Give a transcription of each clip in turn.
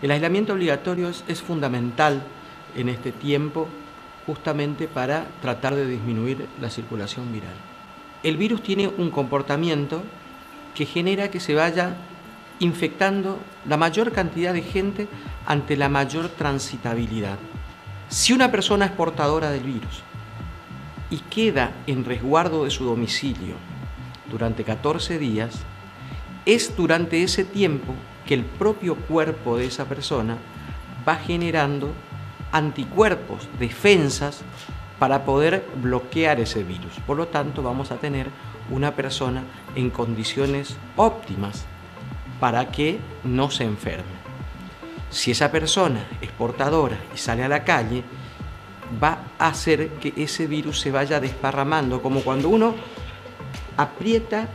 El aislamiento obligatorio es, fundamental en este tiempo justamente para tratar de disminuir la circulación viral. El virus tiene un comportamiento que genera que se vaya infectando la mayor cantidad de gente ante la mayor transitabilidad. Si una persona es portadora del virus y queda en resguardo de su domicilio durante 14 días, es durante ese tiempo que el propio cuerpo de esa persona va generando anticuerpos, defensas, para poder bloquear ese virus. Por lo tanto, vamos a tener una persona en condiciones óptimas para que no se enferme. Si esa persona es portadora y sale a la calle, va a hacer que ese virus se vaya desparramando, como cuando uno aprieta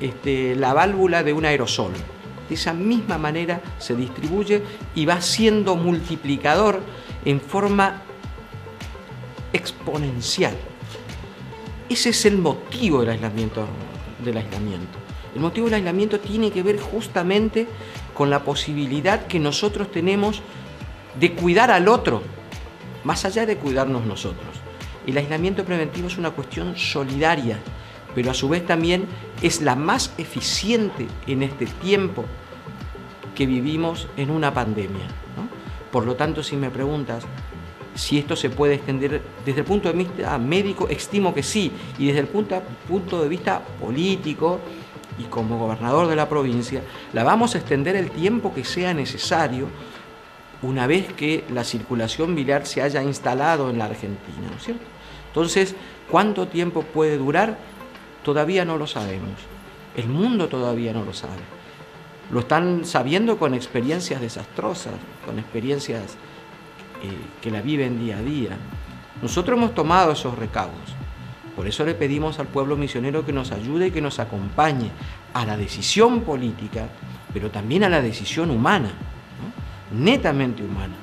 este, la válvula de un aerosol de esa misma manera se distribuye y va siendo multiplicador en forma exponencial. Ese es el motivo del aislamiento, del aislamiento. El motivo del aislamiento tiene que ver justamente con la posibilidad que nosotros tenemos de cuidar al otro, más allá de cuidarnos nosotros. El aislamiento preventivo es una cuestión solidaria, pero a su vez también es la más eficiente en este tiempo que vivimos en una pandemia. Por lo tanto, si me preguntas si esto se puede extender desde el punto de vista médico, estimo que sí, y desde el punto, de vista político y como gobernador de la provincia, la vamos a extender el tiempo que sea necesario una vez que la circulación biliar se haya instalado en la Argentina, ¿no es cierto? Entonces, ¿cuánto tiempo puede durar? Todavía no lo sabemos. El mundo todavía no lo sabe. Lo están sabiendo con experiencias desastrosas, con experiencias eh, que la viven día a día. Nosotros hemos tomado esos recaudos. Por eso le pedimos al pueblo misionero que nos ayude y que nos acompañe a la decisión política, pero también a la decisión humana, netamente humana.